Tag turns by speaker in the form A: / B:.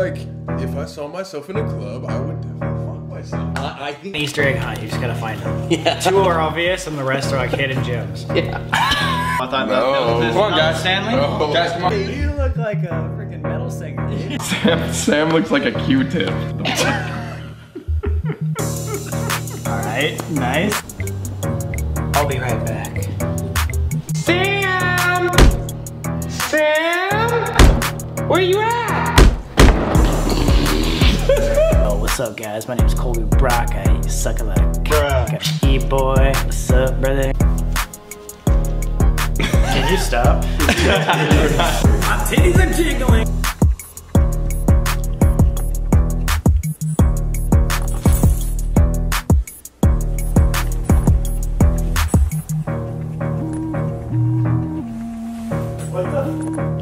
A: like, if I saw myself in a club, I would definitely fuck myself.
B: I, I think
C: Easter egg hunt. You just gotta find them.
B: Yeah.
C: Two are obvious, and the rest are like hidden gems. Yeah.
D: I thought
A: No.
D: that,
A: Come on,
D: guys. Stanley.
A: No.
D: Guys, come on.
C: You look like a freaking metal singer.
E: Sam, Sam looks like a Q-tip.
C: All right, nice. I'll be right back.
D: Sam. Sam. Where you at?
C: What's up, guys? My name is Colby Brock. I suck a lot. Brock. E boy. What's up, brother? Can you stop? My titties are jiggling. What the?